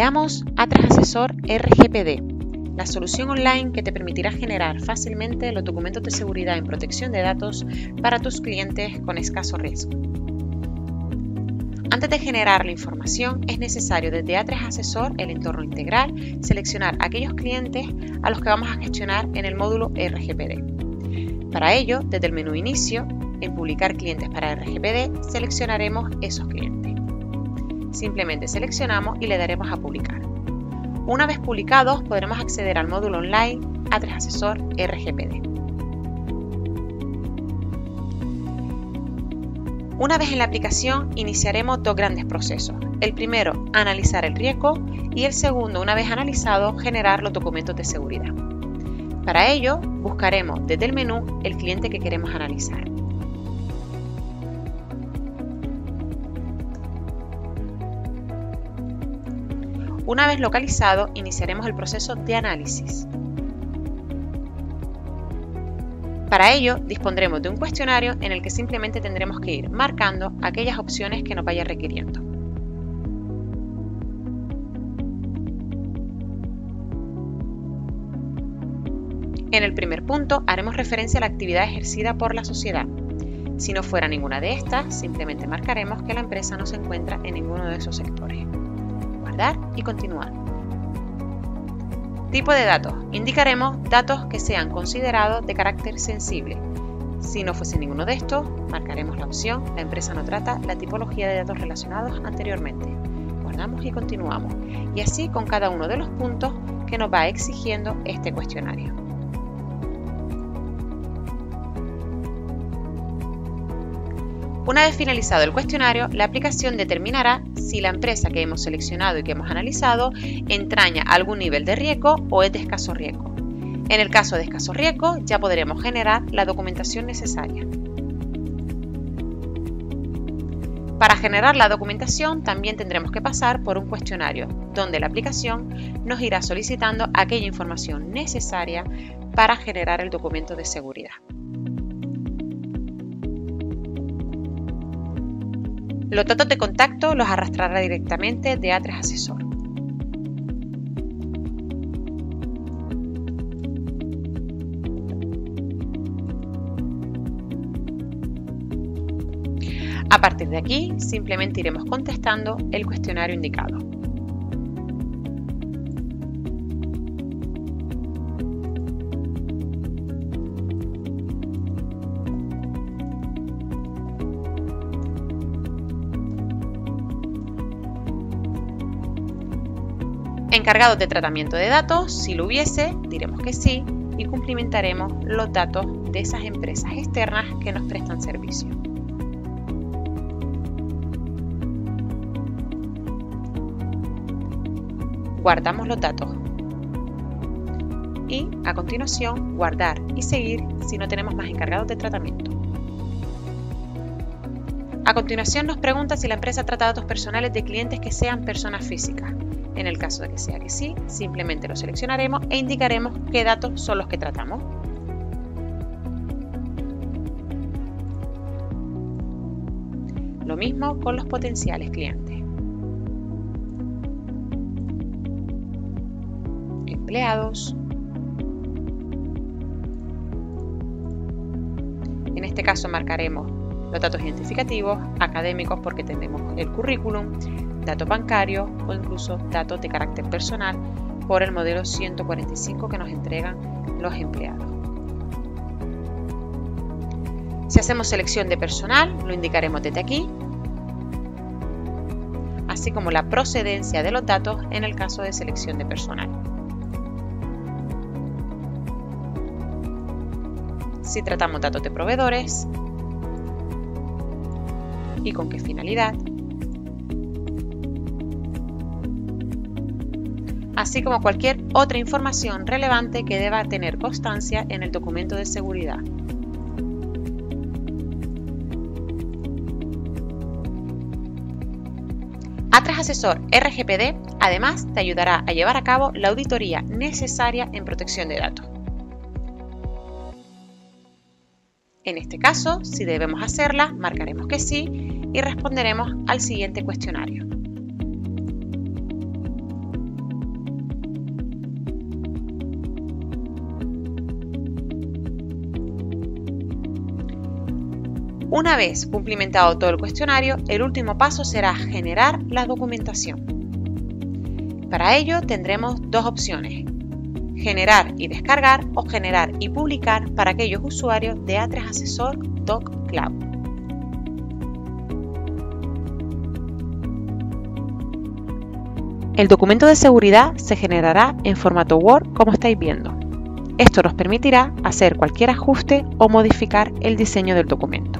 Creamos Atras Asesor RGPD, la solución online que te permitirá generar fácilmente los documentos de seguridad en protección de datos para tus clientes con escaso riesgo. Antes de generar la información, es necesario desde A3 Asesor, el entorno integral, seleccionar aquellos clientes a los que vamos a gestionar en el módulo RGPD. Para ello, desde el menú Inicio, en Publicar clientes para RGPD, seleccionaremos esos clientes. Simplemente seleccionamos y le daremos a Publicar. Una vez publicados, podremos acceder al módulo online A3 Asesor RGPD. Una vez en la aplicación, iniciaremos dos grandes procesos. El primero, analizar el riesgo y el segundo, una vez analizado, generar los documentos de seguridad. Para ello, buscaremos desde el menú el cliente que queremos analizar. Una vez localizado, iniciaremos el proceso de análisis. Para ello, dispondremos de un cuestionario en el que simplemente tendremos que ir marcando aquellas opciones que nos vaya requiriendo. En el primer punto haremos referencia a la actividad ejercida por la sociedad. Si no fuera ninguna de estas, simplemente marcaremos que la empresa no se encuentra en ninguno de esos sectores y continuar. Tipo de datos. Indicaremos datos que sean considerados de carácter sensible. Si no fuese ninguno de estos, marcaremos la opción La empresa no trata la tipología de datos relacionados anteriormente. Guardamos y continuamos. Y así con cada uno de los puntos que nos va exigiendo este cuestionario. Una vez finalizado el cuestionario, la aplicación determinará si la empresa que hemos seleccionado y que hemos analizado entraña algún nivel de riesgo o es de escaso riesgo. En el caso de escaso riesgo, ya podremos generar la documentación necesaria. Para generar la documentación también tendremos que pasar por un cuestionario, donde la aplicación nos irá solicitando aquella información necesaria para generar el documento de seguridad. Los datos de contacto los arrastrará directamente de A3 Asesor. A partir de aquí, simplemente iremos contestando el cuestionario indicado. Encargados de tratamiento de datos, si lo hubiese, diremos que sí y cumplimentaremos los datos de esas empresas externas que nos prestan servicio. Guardamos los datos y a continuación guardar y seguir si no tenemos más encargados de tratamiento. A continuación nos pregunta si la empresa trata datos personales de clientes que sean personas físicas. En el caso de que sea que sí, simplemente lo seleccionaremos e indicaremos qué datos son los que tratamos. Lo mismo con los potenciales clientes. Empleados. En este caso marcaremos los datos identificativos, académicos porque tenemos el currículum, datos bancarios o incluso datos de carácter personal por el modelo 145 que nos entregan los empleados. Si hacemos selección de personal, lo indicaremos desde aquí, así como la procedencia de los datos en el caso de selección de personal. Si tratamos datos de proveedores y con qué finalidad, así como cualquier otra información relevante que deba tener constancia en el documento de seguridad. Atras Asesor RGPD además te ayudará a llevar a cabo la auditoría necesaria en protección de datos. En este caso, si debemos hacerla, marcaremos que sí y responderemos al siguiente cuestionario. Una vez cumplimentado todo el cuestionario, el último paso será generar la documentación. Para ello tendremos dos opciones, generar y descargar o generar y publicar para aquellos usuarios de A3 Asesor Doc Cloud. El documento de seguridad se generará en formato Word como estáis viendo. Esto nos permitirá hacer cualquier ajuste o modificar el diseño del documento.